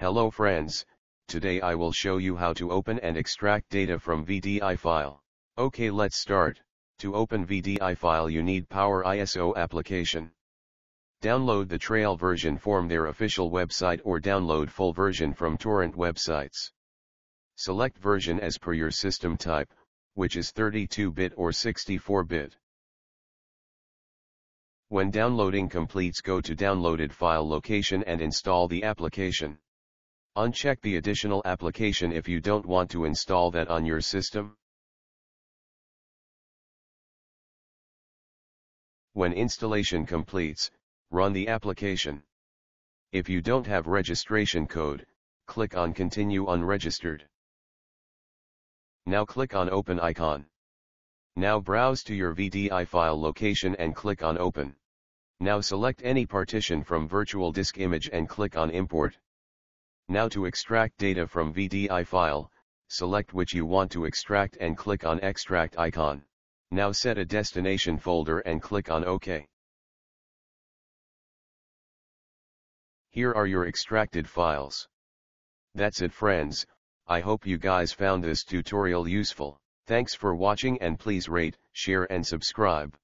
Hello friends, today I will show you how to open and extract data from VDI file. Okay let's start. To open VDI file you need Power ISO application. Download the trial version from their official website or download full version from torrent websites. Select version as per your system type, which is 32-bit or 64-bit. When downloading completes go to downloaded file location and install the application. Uncheck the additional application if you don't want to install that on your system. When installation completes, run the application. If you don't have registration code, click on Continue Unregistered. Now click on Open icon. Now browse to your VDI file location and click on Open. Now select any partition from virtual disk image and click on Import. Now to extract data from VDI file, select which you want to extract and click on Extract icon. Now set a destination folder and click on OK. Here are your extracted files. That's it friends, I hope you guys found this tutorial useful. Thanks for watching and please rate, share and subscribe.